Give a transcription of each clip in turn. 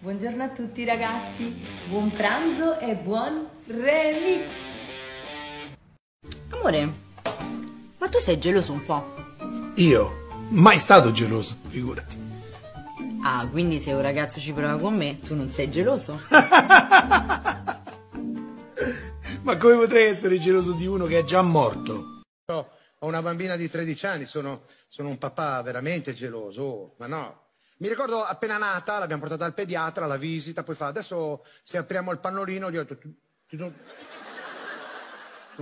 Buongiorno a tutti ragazzi, buon pranzo e buon remix! Amore, ma tu sei geloso un po'? Io? Mai stato geloso, figurati. Ah, quindi se un ragazzo ci prova con me, tu non sei geloso? Ma come potrei essere geloso di uno che è già morto? Ho una bambina di 13 anni, sono, sono un papà veramente geloso, oh, ma no. Mi ricordo appena nata, l'abbiamo portata al pediatra, la visita, poi fa, adesso se apriamo il pannolino, gli ho detto, tu, tu non,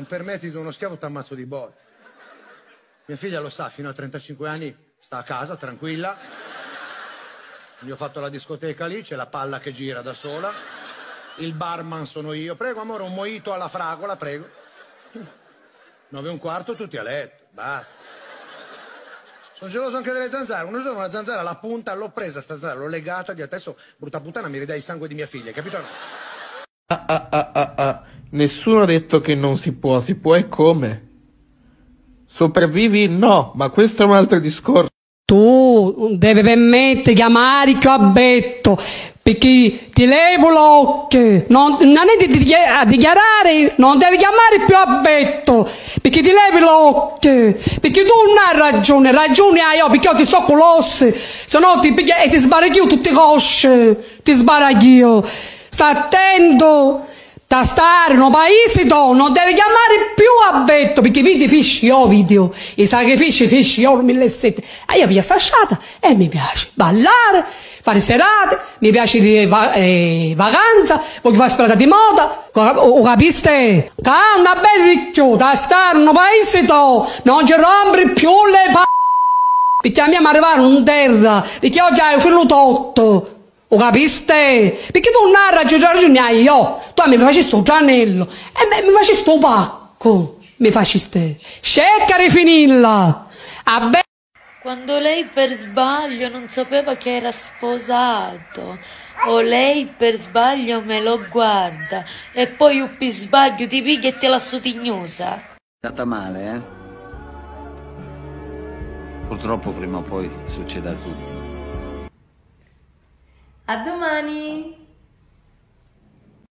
permetti di uno schiavo, ti ammazzo di botte. Mia figlia lo sa, fino a 35 anni sta a casa, tranquilla. Gli ho fatto la discoteca lì, c'è la palla che gira da sola. Il barman sono io. Prego, amore, un mojito alla fragola, prego. 9 e un quarto, tutti a letto. Basta. Sono geloso anche delle zanzare. Un giorno una zanzara alla punta, l'ho presa sta zanzara, l'ho legata, di adesso, brutta puttana, mi ridai il sangue di mia figlia, capito? Ah, ah, ah, ah, ah. Nessuno ha detto che non si può, si può e come? Sopravvivi? No, ma questo è un altro discorso. Tu devi permettere di chiamare che abbetto perché ti levo l'occhio. Non, non è di, di, a dichiarare non devi chiamare più abbetto. Perché ti levi l'occhio. Perché tu non hai ragione. Ragione hai io perché io ti sto con l'osso. Se no ti, e ti sbaraghi tutte le cosce. Ti sbaraghi io sta attento da stare in un paese dove non devi chiamare più abbetto perché vedi fisci io video. I sacrifici fisci io 1700 e io vi stasciata e mi piace ballare fare serate mi piace di va, eh, vacanza voglio fare sperata di moda? O capiste? Che una bella ricchiuta da stare in un paese dove non ci rompi più le pa perché a me arrivare un terra perché oggi hai figlio tutto lo capiste? Perché tu non hai ragione, ragione io. Tu mi faci sto gianello e mi faci sto pacco. Mi faciste. Cerca di finirla. Abbe Quando lei per sbaglio non sapeva che era sposato, o lei per sbaglio me lo guarda, e poi io per sbaglio ti piglia e te la sotignosa. È andata male, eh? Purtroppo prima o poi succede a tutti. A domani!